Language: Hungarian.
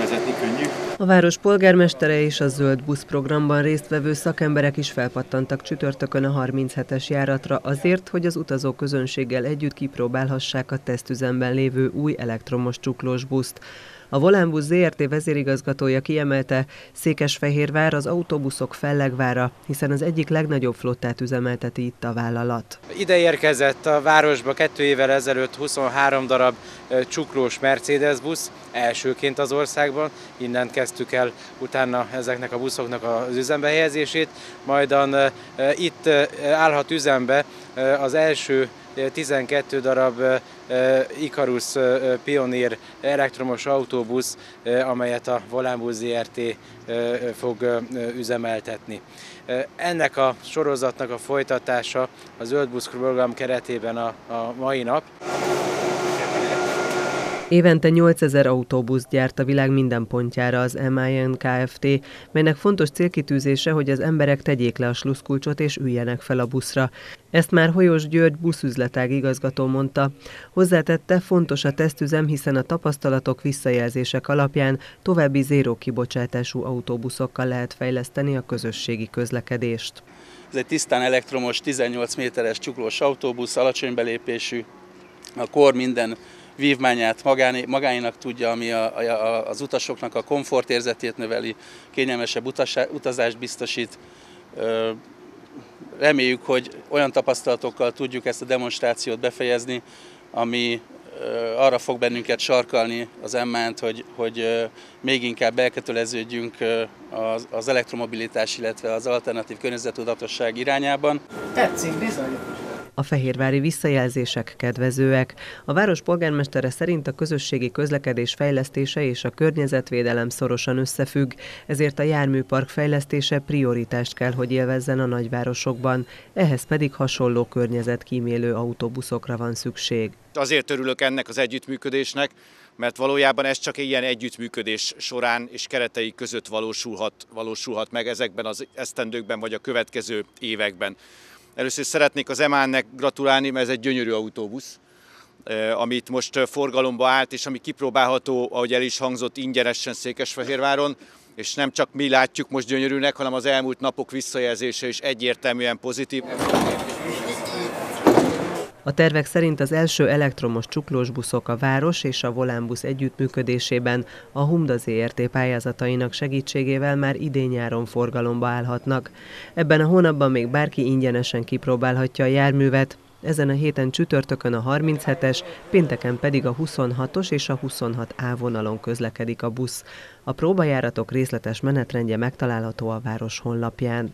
vezetni könnyű. A város polgármestere és a Zöld Busz programban résztvevő szakemberek is felpattantak csütörtökön a 37-es járatra azért, hogy az utazó közönséggel együtt kipróbálhassák a tesztüzemben lévő új elektromos csuklós buszt. A Volánbusz ZRT vezérigazgatója kiemelte, Székesfehérvár az autóbuszok fellegvára, hiszen az egyik legnagyobb flottát üzemelteti itt a vállalat. Ide érkezett a városba kettő évvel ezelőtt 23 darab csuklós Mercedes busz, elsőként az országban. Innen kezdtük el utána ezeknek a buszoknak az üzembe helyezését, majdan itt állhat üzembe az első 12 darab Icarus Pioneer elektromos autóbusz, amelyet a Volánbusz ZRT fog üzemeltetni. Ennek a sorozatnak a folytatása a Zöld program keretében a mai nap. Évente 8000 autóbusz gyárt a világ minden pontjára az MIN Kft., melynek fontos célkitűzése, hogy az emberek tegyék le a sluszkulcsot és üljenek fel a buszra. Ezt már Holyos György buszüzletág igazgató mondta. Hozzátette, fontos a tesztüzem, hiszen a tapasztalatok visszajelzések alapján további zéró kibocsátású autóbuszokkal lehet fejleszteni a közösségi közlekedést. Ez egy tisztán elektromos, 18 méteres csuklós autóbusz, alacsony belépésű, a kor minden vívmányát magáinak tudja, ami a, a, az utasoknak a komfortérzetét növeli, kényelmesebb utazást biztosít. Reméljük, hogy olyan tapasztalatokkal tudjuk ezt a demonstrációt befejezni, ami arra fog bennünket sarkalni az emmánt, hogy, hogy még inkább elköteleződjünk az, az elektromobilitás, illetve az alternatív környezetudatosság irányában. Tetszik, bizony! A fehérvári visszajelzések kedvezőek. A város polgármestere szerint a közösségi közlekedés fejlesztése és a környezetvédelem szorosan összefügg, ezért a járműpark fejlesztése prioritást kell, hogy élvezzen a nagyvárosokban, ehhez pedig hasonló környezetkímélő autóbuszokra van szükség. Azért örülök ennek az együttműködésnek, mert valójában ez csak ilyen együttműködés során és keretei között valósulhat, valósulhat meg ezekben az esztendőkben vagy a következő években. Először szeretnék az Emánnek gratulálni, mert ez egy gyönyörű autóbusz, eh, amit most eh, forgalomba állt, és ami kipróbálható, ahogy el is hangzott, ingyenesen Székesfehérváron, és nem csak mi látjuk most gyönyörűnek, hanem az elmúlt napok visszajelzése is egyértelműen pozitív. A tervek szerint az első elektromos csuklós buszok a város és a Volánbusz együttműködésében a Humda ZRT pályázatainak segítségével már idén-nyáron forgalomba állhatnak. Ebben a hónapban még bárki ingyenesen kipróbálhatja a járművet, ezen a héten csütörtökön a 37-es, pénteken pedig a 26-os és a 26A vonalon közlekedik a busz. A próbajáratok részletes menetrendje megtalálható a város honlapján.